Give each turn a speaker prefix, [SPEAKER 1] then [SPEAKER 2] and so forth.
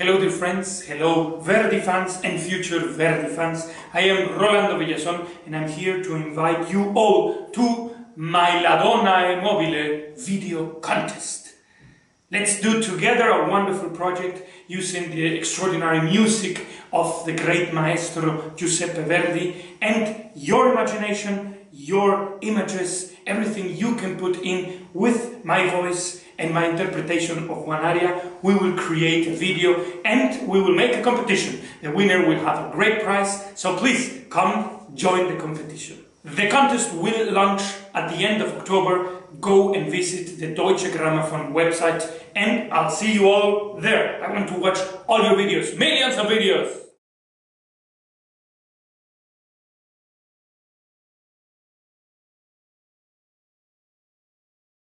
[SPEAKER 1] Hello dear friends, hello Verdi fans and future Verdi fans. I am Rolando Villazón and I'm here to invite you all to my La Donna e Mobile video contest. Let's do together a wonderful project using the extraordinary music of the great maestro Giuseppe Verdi and your imagination, your images, everything you can put in with my voice and my interpretation of one aria. We will create a video and we will make a competition. The winner will have a great prize, so please come join the competition. The contest will launch at the end of October. Go and visit the Deutsche Grammophon website and I'll see you all there. I want to watch all your videos, millions of videos.